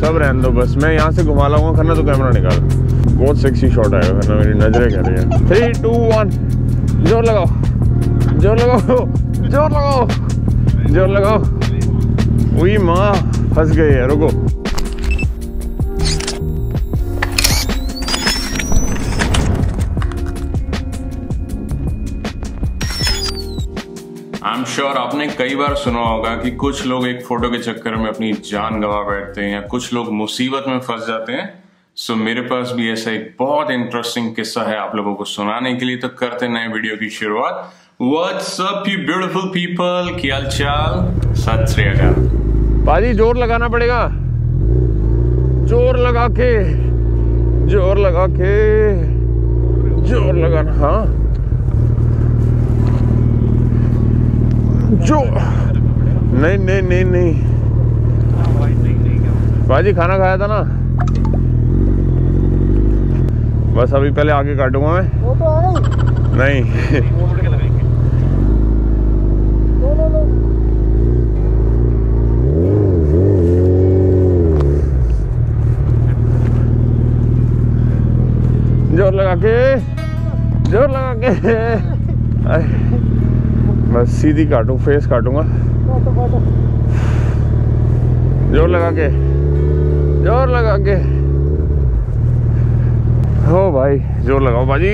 सब रहने दो, बस मैं यहाँ से घुमा लाऊँगा, खरना तो कैमरा निकाल। बहुत सेक्सी शॉट आएगा खन्ना मेरी नज़रें कह रही है। थ्री टू वन ज़ोर लगाओ ज़ोर लगाओ ज़ोर लगाओ ज़ोर लगाओ। वही माँ, फंस गई है, रुको। आई एम श्योर आपने कई बार सुना होगा कि कुछ लोग एक फ़ोटो के चक्कर में अपनी जान गंवा बैठते हैं या कुछ लोग मुसीबत में फंस जाते हैं। सो so, मेरे पास भी ऐसा एक बहुत इंटरेस्टिंग किस्सा है आप लोगों को सुनाने के लिए। तो करते नए वीडियो की शुरुआत। What's up you beautiful people क्या चाल? सत श्री अकाल। बाजी ज़ोर लगाना पड़ेगा। ज़ोर लगा के ज़ोर लगा के ज़ोर लगाना हाँ। जो नहीं नहीं नहीं नहीं। बाजी खाना खाया था ना? बस अभी पहले आगे काटूँगा मैं। वो तो आ गई नहीं। ज़ोर लगा के ज़ोर लगा के। बस सीधी काटूं फेस काटूँगा। काटो काटो ज़ोर लगा के, ज़ोर लगा के। हो भाई, ज़ोर लगाओ बाजी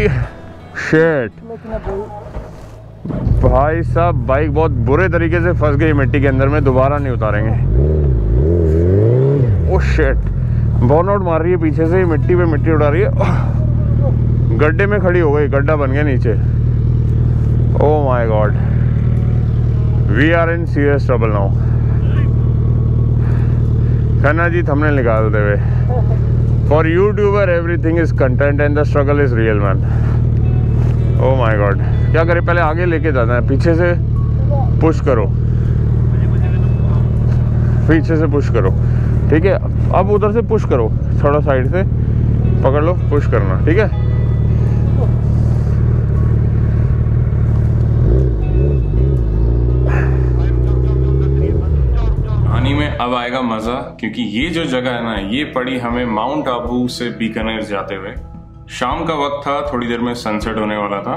शेट भाई साहब बाइक बहुत बुरे तरीके से फंस गई मिट्टी के अंदर में, दोबारा नहीं उतारेंगे। ओ शेट बर्नआउट मार रही है, पीछे से ही मिट्टी पे मिट्टी उड़ा रही है। गड्ढे में खड़ी हो गई, गड्ढा बन गया नीचे। ओ my god we are in serious trouble now Khanna ji thumbnail निकाल दे हुए for youtuber everything is content and the struggle is real man oh my god क्या करें? पहले आगे लेके जाना है। पीछे से पुश करो। पीछे से पुश करो। ठीक है? अब उधर से पुश करो। थोड़ा साइड से पकड़ लो। पुश करना। ठीक है? अब आएगा मज़ा, क्योंकि ये जो जगह है ना, ये पड़ी हमें माउंट आबू से बीकानेर जाते हुए। शाम का वक्त था, थोड़ी देर में सनसेट होने वाला था।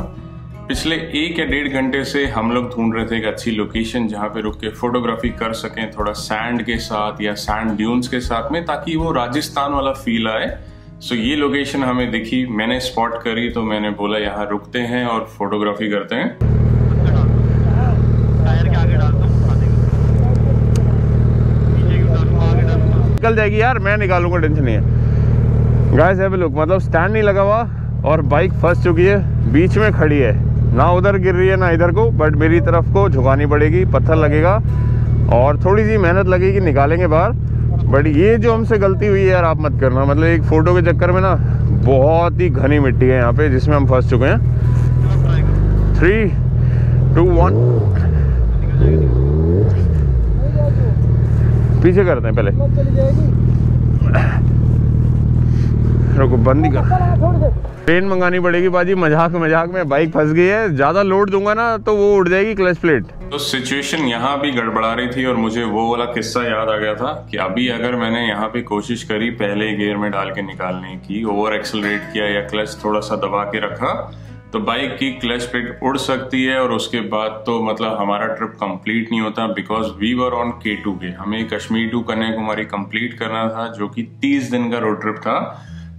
पिछले एक या डेढ़ घंटे से हम लोग ढूंढ रहे थे एक अच्छी लोकेशन जहाँ पे रुक के फोटोग्राफी कर सकें, थोड़ा सैंड के साथ या सैंड ड्यून्स के साथ में, ताकि वो राजस्थान वाला फील आए। सो ये लोकेशन हमें दिखी, मैंने स्पॉट करी तो मैंने बोला, यहाँ रुकते हैं और फोटोग्राफी करते हैं टायर के आगे डाल दो नीचे क्यों डालूं आगे डालूँगा निकल जाएगी यार, मैं निकालूँगा टेंशन नहीं है। गाइस हैव लुक मतलब स्टैंड नहीं लगा हुआ और बाइक फंस चुकी है, बीच में खड़ी है। ना उधर गिर रही है, ना इधर को बट मेरी तरफ़ को झुकानी पड़ेगी, पत्थर लगेगा। और थोड़ी सी मेहनत लगेगी, निकालेंगे बाहर। बट ये जो हमसे गलती हुई है यार, आप मत करना। मतलब एक फ़ोटो के चक्कर में ना, बहुत ही घनी मिट्टी है यहाँ पे, जिसमें हम फंस चुके हैं। थ्री टू वन पीछे करते हैं पहले। रुको बंद ही कर। ट्रेन मंगानी पड़ेगी बाजी। मज़ाक मज़ाक में बाइक फंस गई है। ज़्यादा लोड दूँगा ना तो वो उड़ जाएगी क्लच प्लेट। तो सिचुएशन यहाँ भी गड़बड़ा रही थी और मुझे वो वाला किस्सा याद आ गया था कि अभी अगर मैंने यहाँ पे कोशिश करी पहले गियर में डाल के निकालने की ओवर एक्सलरेट किया या क्लच थोड़ा सा दबा के रखा तो बाइक की क्लच प्लेट उड़ सकती है और उसके बाद तो मतलब हमारा ट्रिप कंप्लीट नहीं होता because we were on K two K हमें कश्मीर टू कन्याकुमारी कंप्लीट करना था, जो कि तीस दिन का रोड ट्रिप था।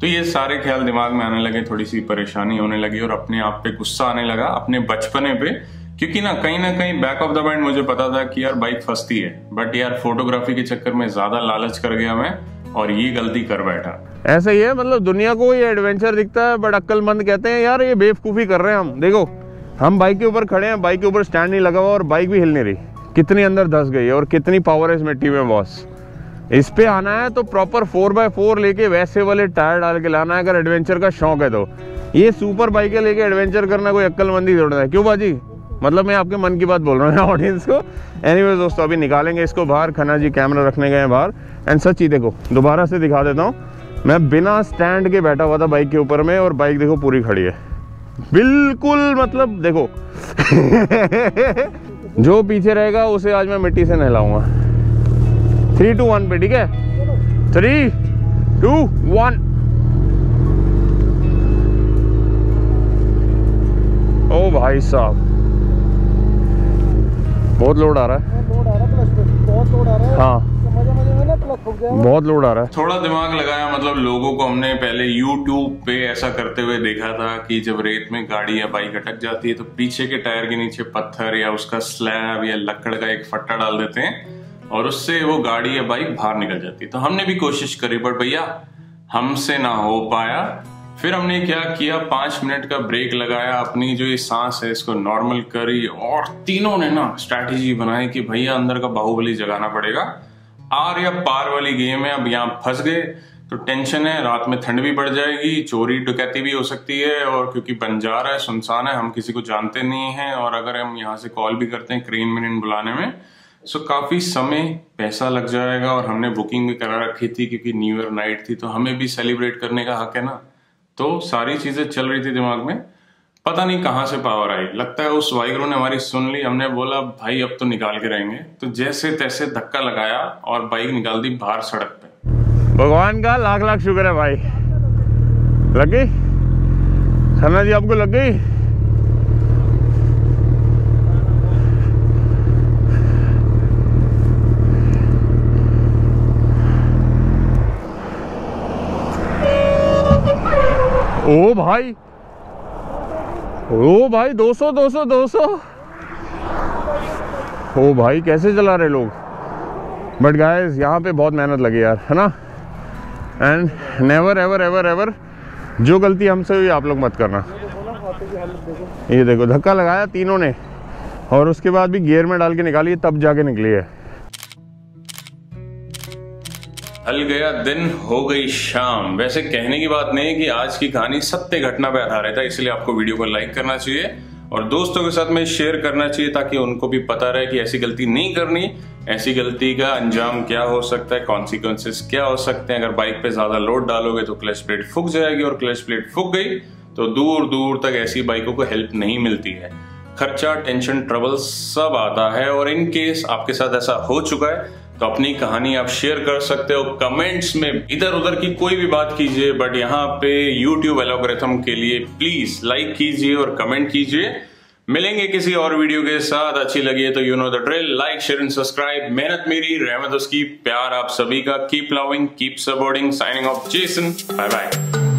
तो ये सारे ख्याल दिमाग में आने लगे थोड़ी सी परेशानी होने लगी और अपने आप पे गुस्सा आने लगा, अपने बचपने पे। क्योंकि ना, कहीं ना कहीं बैक ऑफ़ द माइंड मुझे पता था कि यार बाइक फंसती है। बट यार फोटोग्राफी के चक्कर में ज़्यादा लालच कर गया मैं। और ये गलती कर बैठा। ऐसा ही है मतलब दुनिया को ये एडवेंचर दिखता है बट अक्लमंद कहते हैं, यार, ये बेवकूफ़ी कर रहे हैं हम। देखो, हम बाइक के ऊपर खड़े हैं बाइक के ऊपर स्टैंड नहीं लगा हुआ और बाइक भी हिल नहीं रही। कितनी अंदर धस गई है और कितनी पावर है इस मिट्टी में बॉस इस पे आना है तो प्रॉपर फोर बाय फोर लेके वैसे वाले टायर डाल के लाना है, अगर एडवेंचर का शौक है तो। ये सुपर बाइकें लेके एडवेंचर करना कोई अक्लमंदी थोड़ा है। क्यों बाजी? मतलब मैं आपके मन की बात बोल रहा हूँ ऑडियंस को। एनीवेज दोस्तों, अभी निकालेंगे इसको बाहर। खन्ना जी कैमरा रखने गए हैं बाहर। एंड सच्ची, देखो, दोबारा से दिखा देता हूँ। मैं बिना स्टैंड के बैठा हुआ था बाइक के ऊपर में और बाइक देखो पूरी खड़ी है। बिल्कुल मतलब देखो। जो पीछे रहेगा, उसे आज मैं मिट्टी से नहलाऊँगा। थ्री टू वन पे, ठीक है? थ्री टू वन ओ भाई साहब। बहुत लोड आ रहा है। लोड आ रहा है क्लच पे बहुत लोड आ रहा है। हाँ। तो मज़े मज़े में ना क्लच फूक जाएगा बहुत लोड आ रहा है। थोड़ा दिमाग लगाया मतलब लोगों को हमने पहले YouTube पे ऐसा करते हुए देखा था कि जब रेत में गाड़ी या बाइक अटक जाती है तो पीछे के टायर के नीचे पत्थर या उसका स्लैब या लकड़ का एक फट्टा डाल देते हैं और उससे वो गाड़ी या बाइक बाहर निकल जाती है। तो हमने भी कोशिश करी बट भैया हमसे ना हो पाया। फिर हमने क्या किया? पाँच मिनट का ब्रेक लगाया, अपनी जो ये सांस है, इसको नॉर्मल करी और तीनों ने ना स्ट्रैटेजी बनाई कि भैया अंदर का बाहुबली जगाना पड़ेगा। आर या पार वाली गेम है, अब यहाँ फंस गए तो टेंशन है, रात में ठंड भी बढ़ जाएगी, चोरी डकैती भी हो सकती है और क्योंकि बंजार है, सुनसान है, हम किसी को जानते नहीं हैं और अगर हम यहाँ से कॉल भी करते हैं क्रेन मिन बुलाने में सो काफ़ी समय पैसा लग जाएगा और हमने बुकिंग भी करा रखी थी क्योंकि न्यू ईयर नाइट थी तो हमें भी सेलिब्रेट करने का हक है ना। तो सारी चीज़ें चल रही थी दिमाग में। पता नहीं कहाँ से पावर आई। लगता है उस वाहिगुरु ने हमारी सुन ली, हमने बोला, भाई, अब तो निकाल के रहेंगे। तो जैसे तैसे धक्का लगाया और बाइक निकाल दी बाहर सड़क पे। भगवान का लाख लाख शुक्र है भाई। लग गई? जी आपको लग गई? ओ भाई। ओ भाई 200 200 200 ओ भाई, कैसे चला रहे लोग? बट गाइस यहाँ पे बहुत मेहनत लगी यार, है ना? And never ever ever ever जो गलती हमसे हुई, आप लोग मत करना। ये देखो, धक्का लगाया तीनों ने, और उसके बाद भी गियर में डाल के निकाली, तब जाके निकली है। ढल गया, दिन हो गई शाम। वैसे कहने की बात नहीं है कि आज की कहानी सत्य घटना पे आधारित है, इसलिए आपको वीडियो को लाइक करना चाहिए और दोस्तों के साथ में शेयर करना चाहिए ताकि उनको भी पता रहे कि ऐसी गलती नहीं करनी, ऐसी गलती का अंजाम क्या हो सकता है कॉन्सिक्वेंसेस क्या हो सकते हैं। अगर बाइक पे ज़्यादा लोड डालोगे तो क्लच प्लेट फूक जाएगी और क्लच प्लेट फूक गई तो दूर दूर तक ऐसी बाइकों को हेल्प नहीं मिलती है। खर्चा टेंशन ट्रबल सब आता है और इन केस आपके साथ ऐसा हो चुका है तो अपनी कहानी आप शेयर कर सकते हो कमेंट्स में इधर उधर की कोई भी बात कीजिए बट यहाँ पे यूट्यूब एलोग्रेथम के लिए प्लीज़ लाइक कीजिए और कमेंट कीजिए। मिलेंगे किसी और वीडियो के साथ। अच्छी लगी है तो you know the drill like share and subscribe मेहनत मेरी, रहमत उसकी। प्यार आप सभी का। Keep loving keep supporting signing off Jason bye bye